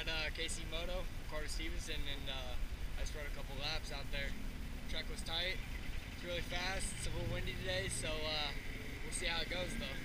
at uh, KC Moto, Carter Stephenson, and uh, I just rode a couple laps out there. Track was tight, it's really fast, it's a little windy today, so uh, we'll see how it goes though.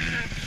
Sure.